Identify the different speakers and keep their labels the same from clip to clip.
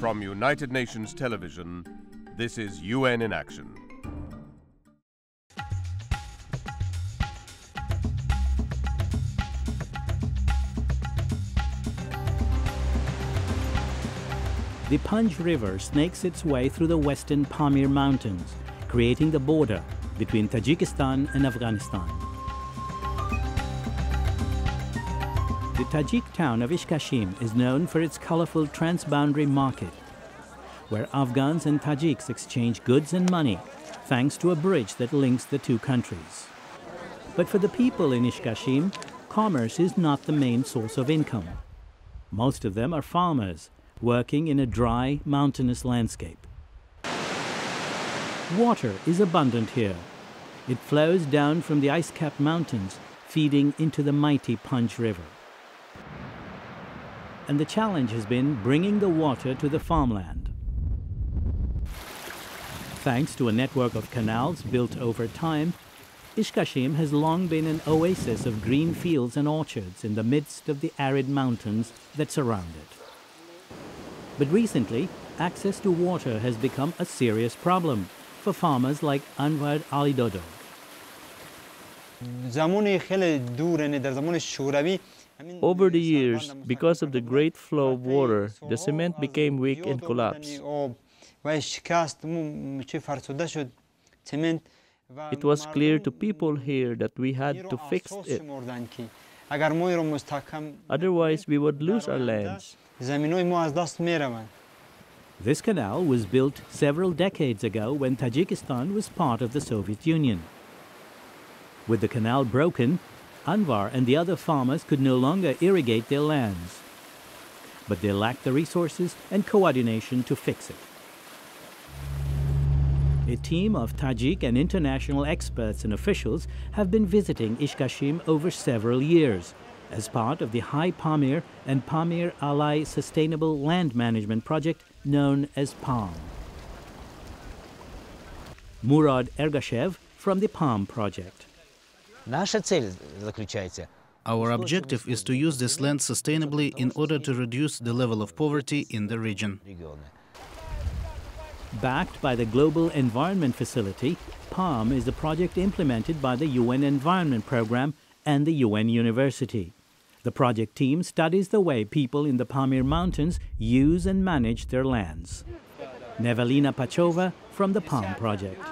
Speaker 1: From United Nations Television, this is UN in Action.
Speaker 2: The Panj River snakes its way through the western Pamir Mountains, creating the border between Tajikistan and Afghanistan. The Tajik town of Ishkashim is known for its colorful transboundary market, where Afghans and Tajiks exchange goods and money thanks to a bridge that links the two countries. But for the people in Ishkashim, commerce is not the main source of income. Most of them are farmers working in a dry, mountainous landscape. Water is abundant here. It flows down from the ice-capped mountains, feeding into the mighty Panj River. And the challenge has been bringing the water to the farmland. Thanks to a network of canals built over time, Ishkashim has long been an oasis of green fields and orchards in the midst of the arid mountains that surround it. But recently, access to water has become a serious problem for farmers like Anwar Ali Dodo.
Speaker 3: Over the years, because of the great flow of water, the cement became weak and collapsed. It was clear to people here that we had to fix it. Otherwise, we would lose our lands.
Speaker 2: This canal was built several decades ago when Tajikistan was part of the Soviet Union. With the canal broken, Anwar and the other farmers could no longer irrigate their lands. But they lacked the resources and coordination to fix it. A team of Tajik and international experts and officials have been visiting Ishkashim over several years as part of the High Pamir and Pamir Alai Sustainable Land Management Project known as PALM. Murad Ergashev from the PALM project.
Speaker 4: Our objective is to use this land sustainably in order to reduce the level of poverty in the region.
Speaker 2: Backed by the Global Environment Facility, PALM is a project implemented by the UN Environment Programme and the UN University. The project team studies the way people in the Pamir Mountains use and manage their lands. Nevelina Pachova from the PALM project.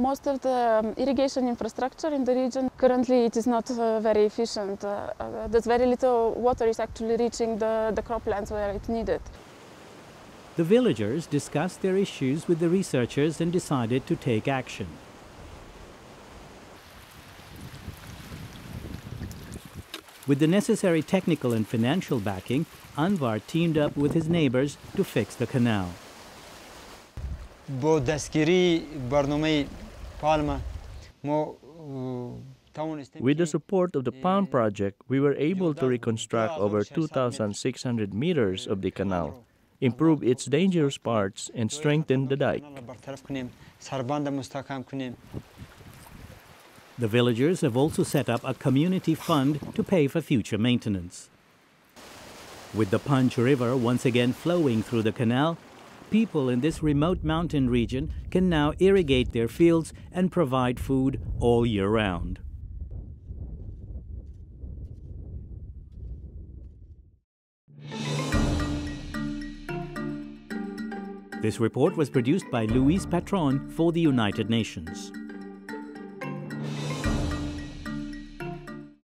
Speaker 5: Most of the um, irrigation infrastructure in the region, currently it is not uh, very efficient. Uh, uh, there's very little water is actually reaching the, the croplands where it's needed.
Speaker 2: The villagers discussed their issues with the researchers and decided to take action. With the necessary technical and financial backing, Anwar teamed up with his neighbors to fix the canal.
Speaker 6: With
Speaker 3: the support of the PALM project, we were able to reconstruct over 2,600 meters of the canal, improve its dangerous parts, and strengthen the dike.
Speaker 2: The villagers have also set up a community fund to pay for future maintenance. With the Panj River once again flowing through the canal, people in this remote mountain region can now irrigate their fields and provide food all year round. This report was produced by Louise Patron for the United Nations.